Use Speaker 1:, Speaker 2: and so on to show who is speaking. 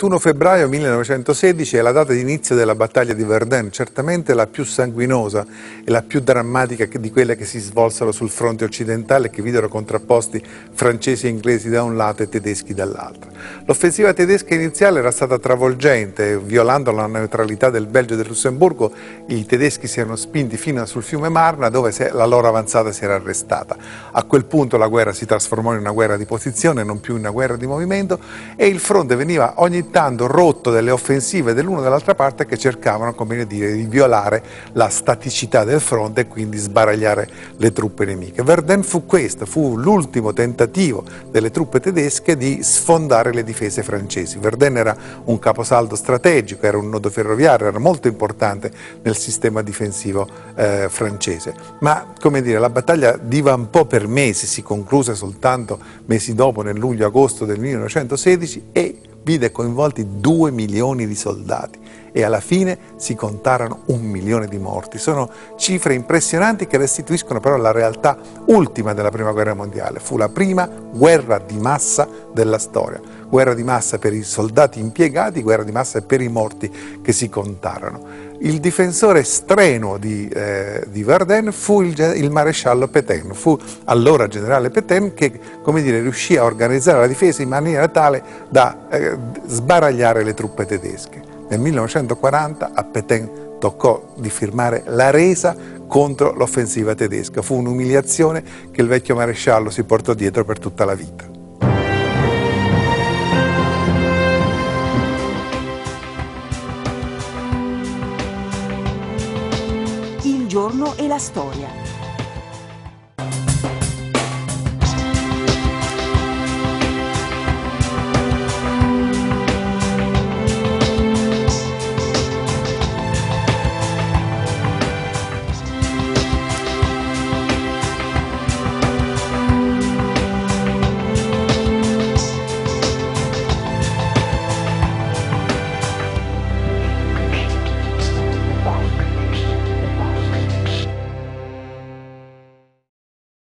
Speaker 1: 21 febbraio 1916 è la data di inizio della battaglia di Verdun, certamente la più sanguinosa e la più drammatica di quelle che si svolsero sul fronte occidentale e che videro contrapposti francesi e inglesi da un lato e tedeschi dall'altro. L'offensiva tedesca iniziale era stata travolgente, violando la neutralità del Belgio e del Lussemburgo, i tedeschi si erano spinti fino sul fiume Marna dove la loro avanzata si era arrestata. A quel punto la guerra si trasformò in una guerra di posizione, non più in una guerra di movimento e il fronte veniva ogni tanto rotto dalle offensive dell'una e dell'altra parte che cercavano, come dire, di violare la staticità del fronte e quindi sbaragliare le truppe nemiche. Verdun fu questo, fu l'ultimo tentativo delle truppe tedesche di sfondare le difese francesi. Verdun era un caposaldo strategico, era un nodo ferroviario, era molto importante nel sistema difensivo eh, francese. Ma, come dire, la battaglia divampò per mesi, si concluse soltanto mesi dopo, nel luglio-agosto del 1916 e vide coinvolti due milioni di soldati e alla fine si contarono un milione di morti. Sono cifre impressionanti che restituiscono però la realtà ultima della Prima Guerra Mondiale. Fu la prima guerra di massa della storia. Guerra di massa per i soldati impiegati, guerra di massa per i morti che si contarono. Il difensore strenuo di, eh, di Verdun fu il, il, maresciallo Petain, fu allora generale Petain che dire, riuscì a organizzare la difesa in maniera tale da eh, sbaragliare le truppe tedesche. Nel 1940 a Petain toccò di firmare la resa contro l'offensiva tedesca. Fu un'umiliazione che il vecchio maresciallo si portò dietro per tutta la vita.
Speaker 2: Il giorno e la storia